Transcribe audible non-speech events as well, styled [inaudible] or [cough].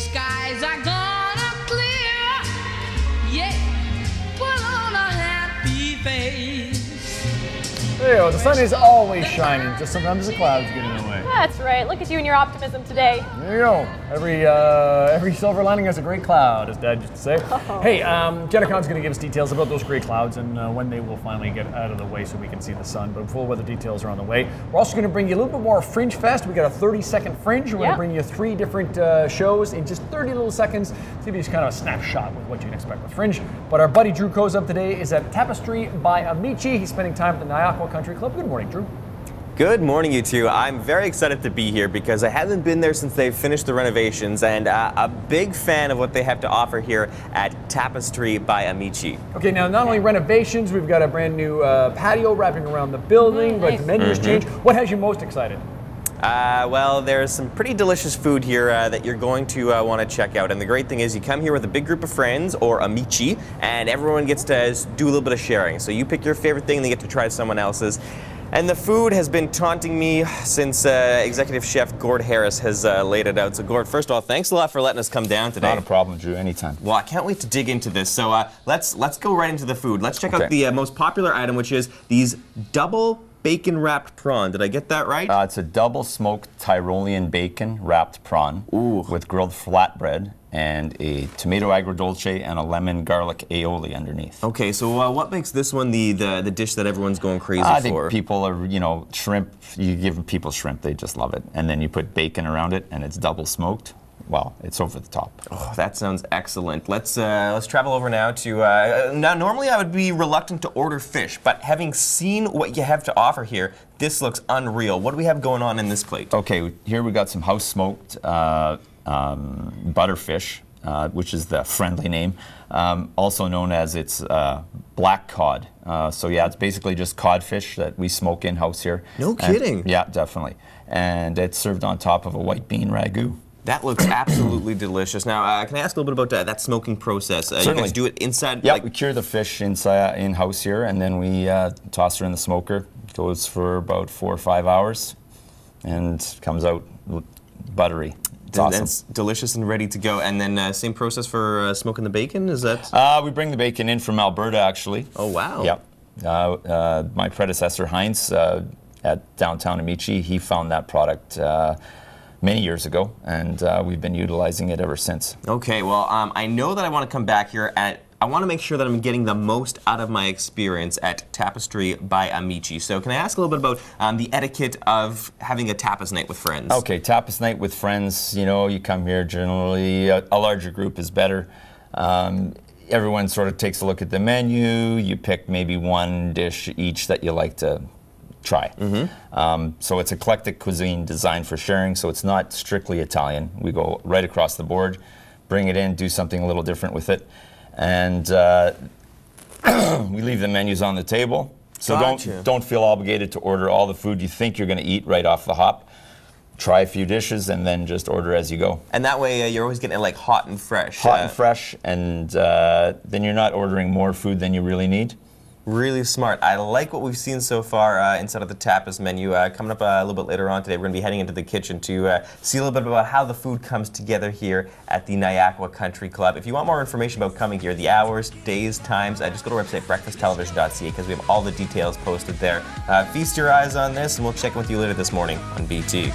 the skies are gonna clear. Yeah, put on a happy face. There you go. The sun is always shining. Just sometimes the clouds get in the way. That's right. Look at you and your optimism today. There you go. Every uh, every silver lining has a great cloud, as Dad used to say. Hey, um, JennaCon's going to give us details about those gray clouds and uh, when they will finally get out of the way so we can see the sun. But full weather details are on the way. We're also going to bring you a little bit more Fringe Fest. We got a 30 second Fringe. We're going to bring you three different uh, shows in just 30 little seconds. Give you just kind of a snapshot with what you can expect with Fringe. But our buddy Drew Kozub today is at Tapestry by Amici. He's spending time at the Niakwa Country Club. Good morning, Drew. Good morning, you two. I'm very excited to be here because I haven't been there since they've finished the renovations, and uh, a big fan of what they have to offer here at Tapestry by Amici. Okay, now not only renovations, we've got a brand new uh, patio wrapping around the building, but the nice. menu's changed. What has you most excited? Uh, well, there's some pretty delicious food here uh, that you're going to uh, want to check out. And the great thing is, you come here with a big group of friends or amici, and everyone gets to s- do a little bit of sharing. So you pick your favorite thing, and they get to try someone else's. And the food has been taunting me since uh, executive chef Gord Harris has uh, laid it out. So, Gord, first of all, thanks a lot for letting us come down today. Not a problem, Drew. Anytime. Well, I can't wait to dig into this. So uh, let's let's go right into the food. Let's check Okay. out the uh, most popular item, which is these double bacon wrapped prawn. Did I get that right? Uh, it's a double smoked Tyrolean bacon wrapped prawn Ooh. with grilled flatbread and a tomato agrodolce and a lemon garlic aioli underneath. okay, so uh, what makes this one the, the the dish that everyone's going crazy I think for? people are, you know, shrimp. You give people shrimp, they just love it. And then you put bacon around it, and it's double smoked. Well, it's over the top. Oh, that sounds excellent. Let's uh, let's travel over now to uh, now. Normally, I would be reluctant to order fish, but having seen what you have to offer here, this looks unreal. What do we have going on in this plate? Okay, here we got some house smoked uh, um, butterfish, uh, which is the friendly name, um, also known as its uh, black cod. Uh, so yeah, it's basically just codfish that we smoke in house here. No And- kidding. yeah, definitely. And it's served on top of a white bean ragu. That looks [clears throat] absolutely delicious. Now, uh, can I ask a little bit about uh, that smoking process? Uh, you guys do it inside? Yeah, like- we cure the fish inside in house here, and then we uh, toss her in the smoker. It Goes for about four or five hours, and comes out buttery. It's awesome. It's delicious and ready to go. And then uh, same process for uh, smoking the bacon. Is that? Uh, we bring the bacon in from Alberta, actually. oh wow. Yep. Uh, uh, my predecessor, Heinz, uh, at downtown Amici, he found that product uh, many years ago, and uh, we've been utilizing it ever since. Okay. Well, um, I know that I want to come back here at. I want to make sure that I'm getting the most out of my experience at Tapestry by Amici. So, can I ask a little bit about um, the etiquette of having a tapas night with friends? Okay, tapas night with friends. You know, you come here generally, a, a larger group is better. Um, everyone sort of takes a look at the menu. You pick maybe one dish each that you like to try. Um, so it's eclectic cuisine designed for sharing. So it's not strictly Italian. We go right across the board, bring it in, do something a little different with it, and uh, [clears throat] we leave the menus on the table. So Gotcha. don't don't feel obligated to order all the food you think you're going to eat right off the hop. Try a few dishes and then just order as you go. And that way, uh, you're always getting it like hot and fresh. Hot Uh, and fresh, and uh, then you're not ordering more food than you really need. Really smart. I like what we've seen so far uh, inside of the tapas menu. Uh, coming up uh, a little bit later on today, we're going to be heading into the kitchen to uh, see a little bit about how the food comes together here at the Niakwa Country Club. If you want more information about coming here, the hours, days, times, uh, just go to our website, breakfasttelevision.ca, because we have all the details posted there. Uh, feast your eyes on this, and we'll check in with you later this morning on BT.